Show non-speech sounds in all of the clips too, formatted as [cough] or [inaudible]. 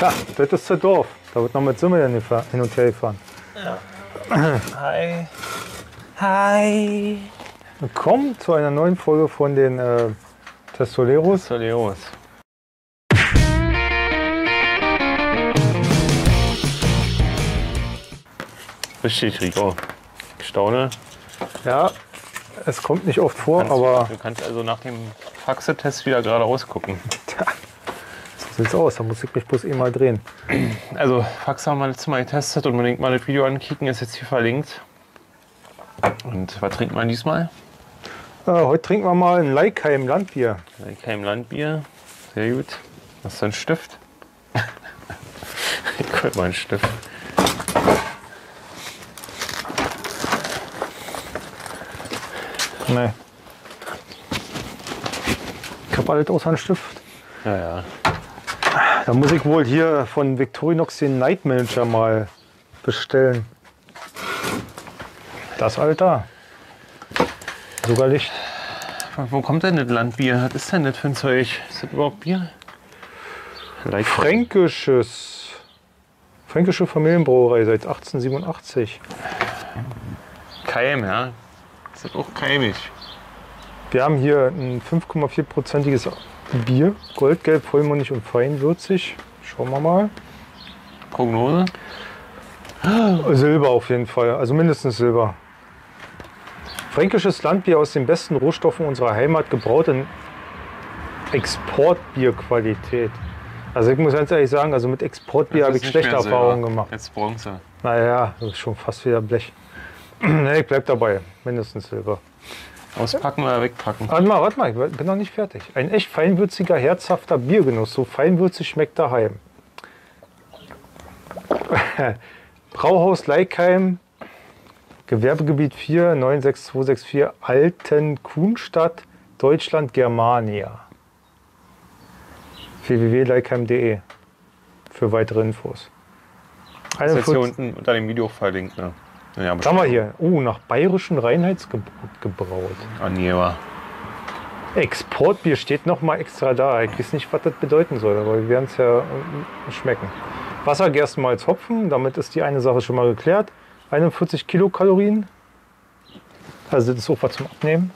Ja, das ist das Dorf. Da wird noch mit Summe hin und her gefahren. Hi. Hi. Willkommen zu einer neuen Folge von den äh, Testoleros. Soleros. Richtig, Rico. Ich staune. Ja, es kommt nicht oft vor, Kannst, aber Du kannst also nach dem Faxetest wieder geradeaus gucken. so sieht's aus. Da muss ich mich bloß eh mal drehen. Also, Fax haben wir letztes Mal getestet. Unbedingt mal das Video ankicken, ist jetzt hier verlinkt. Und was trinkt man diesmal? Äh, heute trinken wir mal ein Leikheim Landbier. Kein Landbier. Sehr gut. Hast du einen Stift? [laughs] ich guck mal einen Stift. Nee. Ich habe alles außer einen Stift. Ja, ja. Da muss ich wohl hier von Victorinox den Night Manager mal bestellen. Das Alter. Sogar Licht. Wo kommt denn das Landbier? Was ist denn das für ein Zeug? Ist das überhaupt Bier? Like Fränkisches. Fränkische Familienbrauerei seit 1887. Keim, ja. Ist das auch keimig? Wir haben hier ein 5,4-prozentiges Bier. Goldgelb, vollmundig und feinwürzig. Schauen wir mal. Prognose? Silber auf jeden Fall, also mindestens Silber. Fränkisches Landbier aus den besten Rohstoffen unserer Heimat, gebraut in Exportbierqualität. Also ich muss ganz ehrlich sagen, also mit Exportbier habe ich schlechte. Erfahrungen gemacht. Jetzt Bronze. Naja, das ist schon fast wieder Blech. [clears throat] nee, ich bleib dabei, mindestens Silber. Auspacken oder wegpacken? Warte mal, warte mal, ich bin noch nicht fertig. Ein echt feinwürziger, herzhafter Biergenuss. So feinwürzig schmeckt daheim. [laughs] Brauhaus Leikheim, Gewerbegebiet 4, 96264, Alten Kuhnstadt, Deutschland, Germania. www.leikheim.de für weitere Infos. Das ist jetzt hier 41 unten unter dem Video verlinkt, ne? Ja, haben wir hier? Oh, nach bayerischen Reinheitsgebot gebraut. Angeber. Exportbier steht noch mal extra da. Ich weiß nicht, was das bedeuten soll, aber wir werden es ja äh, schmecken. Wasser, Gerstenmalz, Hopfen, damit ist die eine Sache schon mal geklärt. 41 Kilokalorien. Also das ist auch was zum Abnehmen.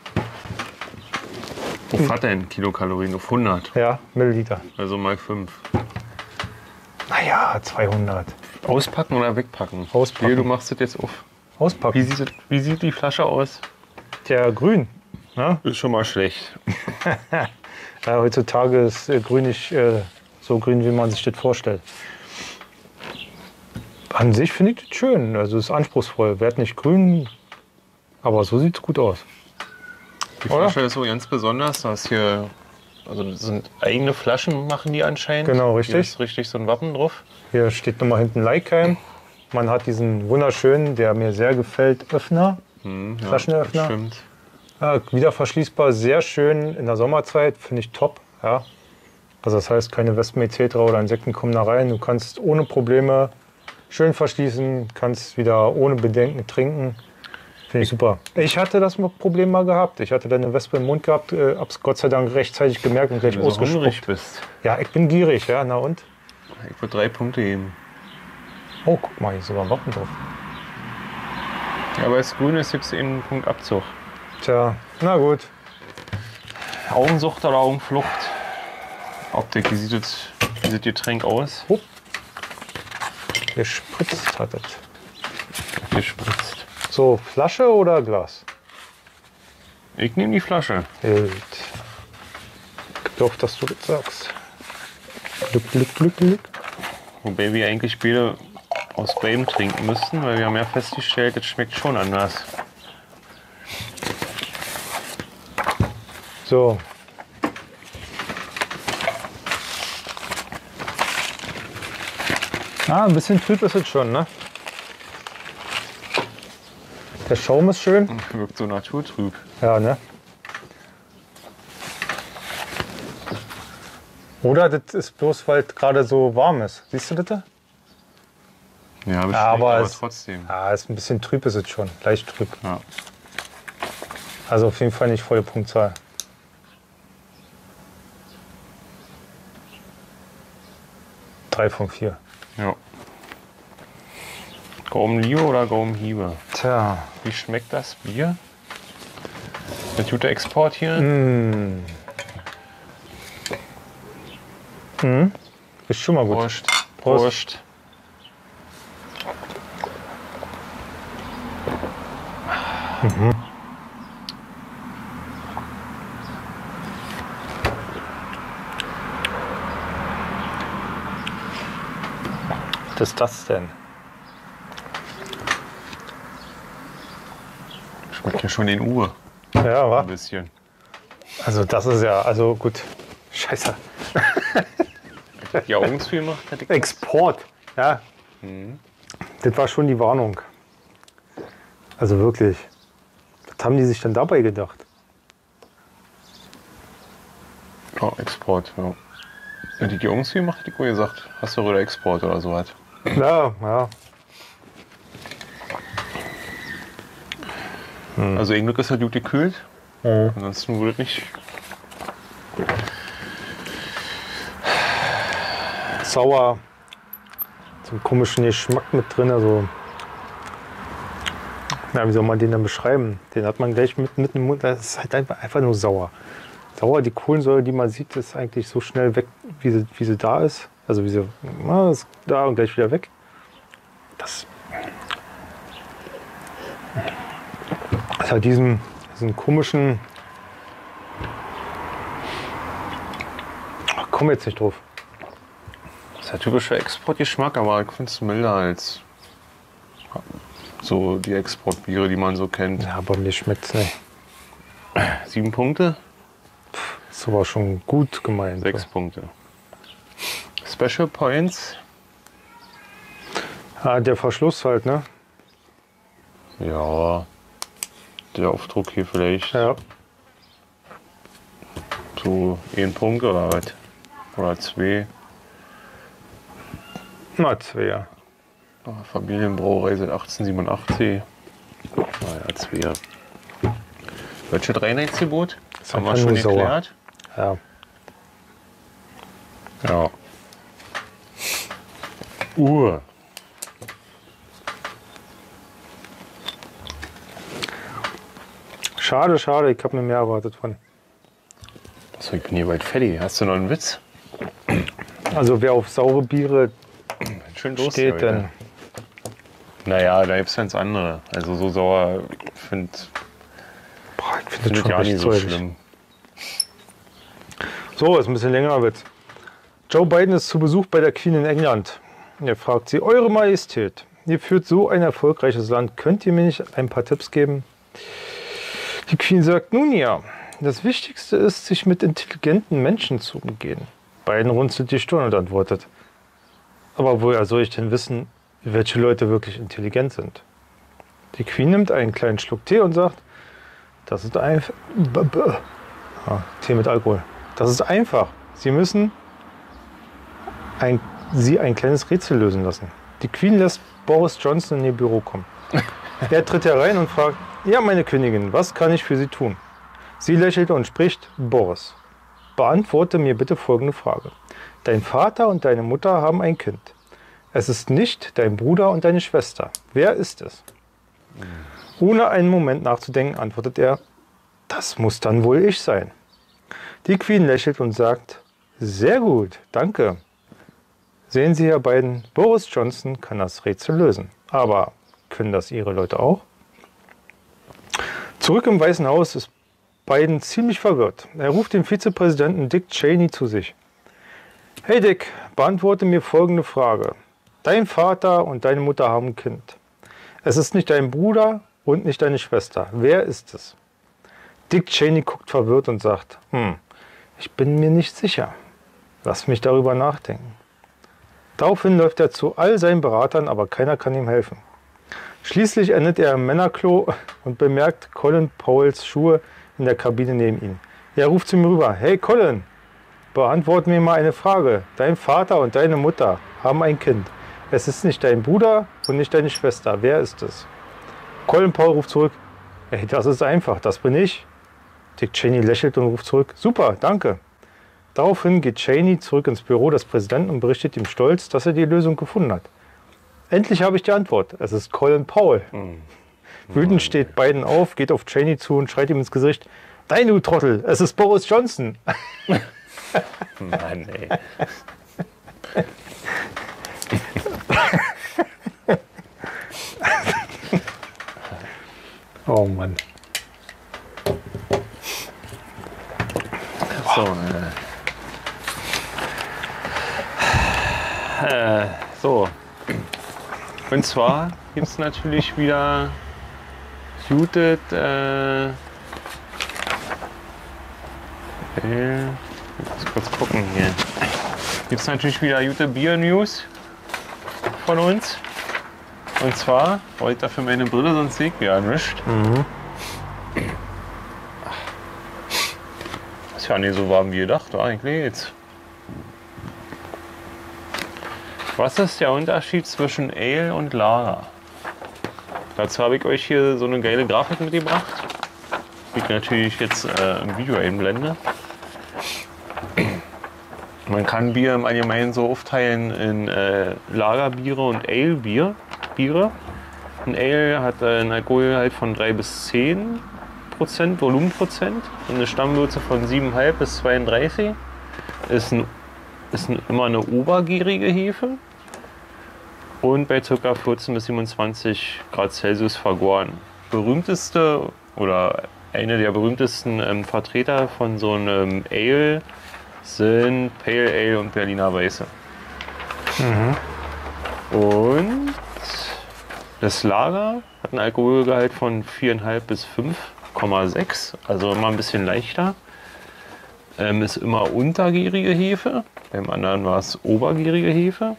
Wo hat denn Kilokalorien? Auf 100. Ja, Milliliter. Also mal 5. Naja, 200. Auspacken oder wegpacken? Auspacken. Hier, du machst das jetzt auf. Wie Auspacken. sieht, das, wie sieht die Flasche aus? Der grün. Ne? Ist schon mal schlecht. [laughs] Ja, heutzutage ist äh, grün nicht äh, so grün, wie man sich das vorstellt. An sich finde ich das schön. Also es ist anspruchsvoll. Werd nicht grün, aber so sieht es gut aus. Die Oder? Flasche ist so ganz besonders. Da ist hier, also das sind eigene Flaschen, machen die anscheinend. Genau, richtig. Hier ist richtig so ein Wappen drauf. Hier steht nochmal hinten Leikheim. Man hat diesen wunderschönen, der mir sehr gefällt, Öffner. Hm, ja, Flaschenöffner? Stimmt. Ja, wieder verschließbar, sehr schön in der Sommerzeit, finde ich top. Ja. Also das heißt, keine Wespen etc. oder Insekten kommen da rein. Du kannst ohne Probleme schön verschließen, kannst wieder ohne Bedenken trinken. Finde ich super. Ich hatte das Problem mal gehabt. Ich hatte dann eine Wespe im Mund gehabt, äh, hab's Gott sei Dank rechtzeitig gemerkt und gleich Wenn du so ausgespuckt. bist. Ja, ich bin gierig, ja, na und? Ich würde drei Punkte geben. Oh, guck mal, hier ist sogar ein Wappen drauf. Ja, aber das Grüne ist jetzt einen Punkt Abzug. Tja, na gut. Augensucht oder Augenflucht? Optik, wie sieht das, wie sieht das Getränk aus? Gespritzt hat es. Gespritzt. So, Flasche oder Glas? Ich nehme die Flasche. Ich glaube, dass du das sagst. Glück, Glück, Glück, Glück. Wobei wir eigentlich beide aus beidem trinken müssten, weil wir haben ja festgestellt, das schmeckt schon anders. So. Ah, ein bisschen trüb ist es schon, ne? Der Schaum ist schön. [laughs] Wirkt so naturtrüb. Ja, ne? Oder das ist bloß, weil es gerade so warm ist. Siehst du das? da? Ja, aber, aber aber es- trotzdem. Ah, ist ein bisschen trüb ist es schon. Leicht trüb. Ja. Also auf jeden Fall nicht volle Punktzahl. drei von vier. Ja. Gaumenliebe oder Gaumenhiebe? Tja. Wie schmeckt das Bier? Der gute Export hier? Mm. Mhm. Ist schon mal gut. Prost. Prost. Prost. Was ist das denn? Schmeckt ja schon den Uhr. Ja, Ein wa? bisschen. Also das ist ja, also gut. Scheiße. Die Augen zu gemacht hätte ich Export. Ja. Das war schon die Warnung. Also wirklich. Was haben die sich denn dabei gedacht? Oh, Export, ja. Ich die zu gemacht, hätte ich wohl gesagt, hast du oder Export oder so was. Ja, ja. Also ein Glück ist er gut gekühlt. Ansonsten würde es nicht. Sauer. So einen komischen Geschmack mit drin. Also, ja, wie soll man den dann beschreiben? Den hat man gleich mit, mit im Mund. Das ist halt einfach, einfach nur sauer. Sauer, die Kohlensäure, die man sieht, ist eigentlich so schnell weg, wie sie, wie sie da ist. Also wie sie na, ist da und gleich wieder weg. Das, das hat diesen, diesen komischen. Ach, komm jetzt nicht drauf. Das ist der typische Exportgeschmack, aber ich finde es milder als so die Exportbiere, die man so kennt. Ja, aber mir schmeckt es nicht. Sieben Punkte, Das war schon gut gemeint. sechs Punkte. Special Points, Ah, der Verschluss halt, ne? ja, der Aufdruck hier vielleicht Ja. so ein Punkt oder was? Oder zwei. Na, zwei. ja. Ah, Familienbrauerei seit 1887. Naja, zwei. Welches Reinheitsgebot? Ist Haben wir schon geklärt? Ja. Ja. Uhr. Schade, schade, ich habe mir mehr erwartet von. So, ich bin hier bald fertig. Hast du noch einen Witz? Also wer auf saure Biere Schön steht, dann. Naja, da gibt es ganz andere. Also so sauer, finde Boah, ich finde find das ich schon ja nicht so säuerlich. schlimm. So, ist ein bisschen längerer Witz. Joe Biden ist zu Besuch bei der Queen in England. Er fragt sie, Eure Majestät, ihr führt so ein erfolgreiches Land, könnt ihr mir nicht ein paar Tipps geben? Die Queen sagt, nun ja, das Wichtigste ist, sich mit intelligenten Menschen zu umgehen. Biden runzelt die Stirn und antwortet, aber woher soll ich denn wissen, welche Leute wirklich intelligent sind? Die Queen nimmt einen kleinen Schluck Tee und sagt, das ist einfach... Ah, Tee mit Alkohol. Das ist einfach. Sie müssen ein, sie ein kleines Rätsel lösen lassen. Die Queen lässt Boris Johnson in ihr Büro kommen. Er tritt herein und fragt, ja, meine Königin, was kann ich für Sie tun? Sie lächelt und spricht, Boris, beantworte mir bitte folgende Frage. Dein Vater und deine Mutter haben ein Kind. Es ist nicht dein Bruder und deine Schwester. Wer ist es? Ohne einen Moment nachzudenken, antwortet er, das muss dann wohl ich sein. Die Queen lächelt und sagt, sehr gut, danke. Sehen Sie, Herr Biden, Boris Johnson kann das Rätsel lösen. Aber können das Ihre Leute auch? Zurück im Weißen Haus ist Biden ziemlich verwirrt. Er ruft den Vizepräsidenten Dick Cheney zu sich. Hey Dick, beantworte mir folgende Frage. Dein Vater und deine Mutter haben ein Kind. Es ist nicht dein Bruder und nicht deine Schwester. Wer ist es? Dick Cheney guckt verwirrt und sagt, hm, ich bin mir nicht sicher. Lass mich darüber nachdenken. Daraufhin läuft er zu all seinen Beratern, aber keiner kann ihm helfen. Schließlich endet er im Männerklo und bemerkt Colin Powells Schuhe in der Kabine neben ihm. Er ruft zu ihm rüber, hey Colin, beantworte mir mal eine Frage. Dein Vater und deine Mutter haben ein Kind. Es ist nicht dein Bruder und nicht deine Schwester. Wer ist es? Colin Powell ruft zurück, ey, das ist einfach, das bin ich. Dick Cheney lächelt und ruft zurück, super, danke. Daraufhin geht Cheney zurück ins Büro des Präsidenten und berichtet ihm stolz, dass er die Lösung gefunden hat. Endlich habe ich die Antwort. Es ist Colin Powell. Wütend steht Biden auf, geht auf Cheney zu und schreit ihm ins Gesicht: Nein, du Trottel, es ist Boris Johnson. [laughs] Mann, ey. [laughs] [laughs] Oh Mann. So, äh. Äh, so. Und zwar gibt es natürlich wieder Judith, äh, ich kurz gucken hier. Gibt es natürlich wieder gute Bier-News von uns. Und zwar, heute dafür meine Brille, sonst sehe ich ja nicht. Ist ja nicht so warm wie gedacht, eigentlich jetzt. Was ist der Unterschied zwischen Ale und Lager? Dazu habe ich euch hier so eine geile Grafik mitgebracht. Die ich natürlich jetzt äh, im Video einblende. Man kann Bier im Allgemeinen so aufteilen in äh, Lagerbiere und Ale-Bier. Biere. Ein Ale hat äh, einen Alkoholgehalt von 3 bis 10 Prozent, Volumenprozent. Und eine Stammwürze von 7,5 bis 32. Ist, ein, ist ein, immer eine obergärige Hefe. Und bei ca. 14 bis 27 Grad Celsius vergoren. Berühmteste oder eine der berühmtesten ähm, Vertreter von so einem Ale sind Pale Ale und Berliner Weiße. Und das Lager hat einen Alkoholgehalt von 4,5 bis 5,6, also immer ein bisschen leichter. Ähm, ist immer untergärige Hefe, beim anderen war es obergärige Hefe.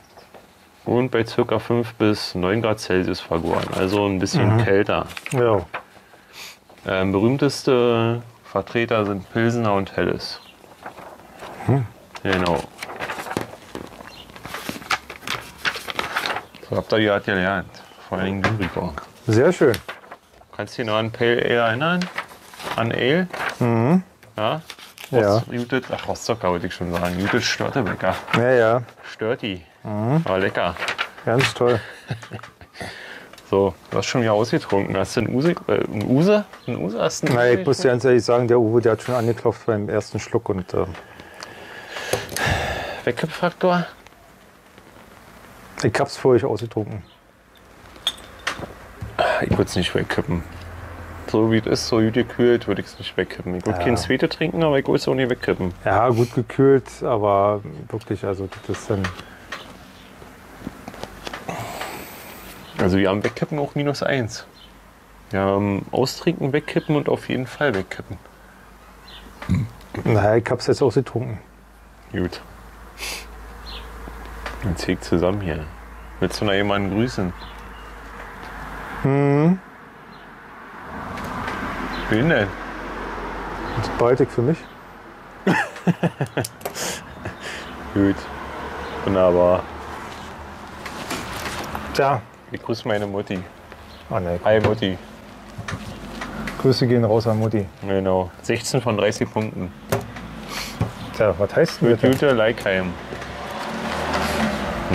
Und bei ca. 5 bis 9 Grad Celsius vergoren, also ein bisschen kälter. Ja. Ähm, berühmteste Vertreter sind Pilsener und Helles. Genau. So habt ihr ja gelernt. Vor allen Dingen du, Rico. Sehr schön. Kannst du dich noch an Pale Ale erinnern? An Ale? Ja? Ja. Rost- Judith, ach, Rostocker wollte ich schon sagen. Judith Störtebecker. Ja, ja. Stört die. War lecker. Ganz toll. [laughs] So, du hast schon wieder ausgetrunken. Hast du einen Use? Äh, einen Use? Einen Use hast du einen Use ich muss dir ganz ehrlich sagen, der Uwe, der hat schon angeklopft beim ersten Schluck und äh, Wegkippfaktor? ich hab's für euch ausgetrunken. Ich würde es nicht wegkippen. So wie es ist, so gut gekühlt, würde ich es nicht wegkippen. Ich würde Ja. keinen Zweite trinken, aber ich würde es auch nicht wegkippen. Ja, gut gekühlt, aber wirklich, also das ist dann. Also wir haben wegkippen auch minus eins. Wir haben austrinken, wegkippen und auf jeden Fall wegkippen. Naja, ich hab's jetzt ausgetrunken. Gut. Zieh ich zusammen hier. Willst du noch jemanden grüßen? Hm. Wen denn? Das behalte ich für mich. [laughs] Gut. Wunderbar. Tja. Ich grüße meine Mutti. Ah, ne, Hi Mutti. Grüße gehen raus an Mutti. Genau. 16 von 30 Punkten. Tja, was heißt denn Mit bitte? Jute Leikheim.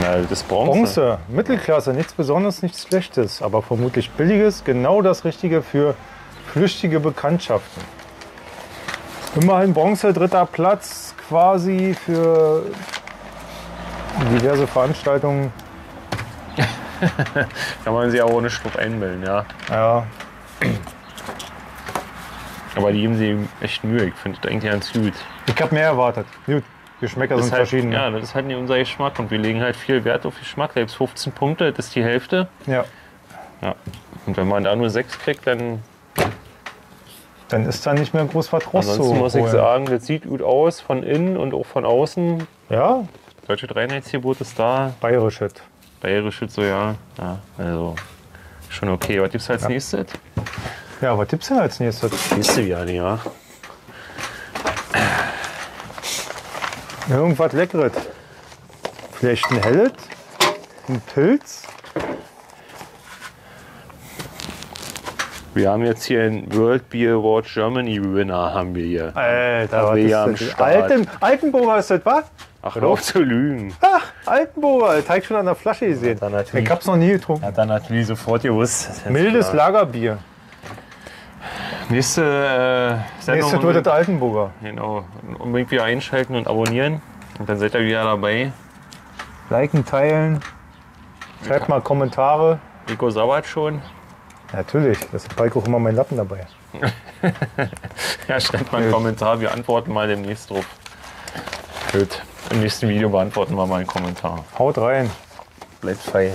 Na, das ist Bronze. Bronze, Mittelklasse, nichts Besonderes, nichts Schlechtes, aber vermutlich Billiges, genau das Richtige für flüchtige Bekanntschaften. Immerhin Bronze, dritter Platz quasi für diverse Veranstaltungen. [laughs] Kann man sich auch ohne Schluck einbilden, ja. Ja, Aber die geben sich echt Mühe. Ich finde das eigentlich ganz gut. ich habe mehr erwartet. Gut, Geschmäcker Das sind halt, verschieden. ja, das ist halt nicht unser Geschmack und wir legen halt viel Wert auf Geschmack. Da gibt 15 Punkte, das ist die Hälfte. ja. Ja. Und wenn man da nur 6 kriegt, dann Dann ist da nicht mehr groß was ansonsten rauszuholen. muss ich sagen, das sieht gut aus von innen und auch von außen. Ja, Deutsche Reinheitsgebot ist da. bayerisch. Shit. Bayerische so, ja. ja. Also schon okay. Was gibt's als Ja. nächstes? Ja, was du denn als nächstes? Du ja, ja. Irgendwas Leckeres. Vielleicht ein Hellet? Ein Pilz? Wir haben jetzt hier einen World Beer Award Germany Winner haben wir hier. Alter, was ist ist am das? Start? Alten, Altenburger ist das, was? Ach, hör auf zu lügen. Ach, Altenburger, das habe ich schon an der Flasche gesehen. dann Ich hab's noch nie getrunken. Hat er natürlich sofort gewusst. Mildes klar. Lagerbier. Nächste äh, Sendung. Nächstes wird das Altenburger. Genau. Unbedingt wieder einschalten und abonnieren. Und dann seid ihr wieder dabei. Liken, teilen. Schreibt mal Kommentare. Nico Sauert schon. Natürlich, das ist Palko auch immer mein Lappen dabei. [laughs] Ja, schreibt mal einen Kommentar. Wir antworten mal demnächst drauf. Gut. Im nächsten Video beantworten wir mal einen Kommentar. Haut rein. Bleibt fein.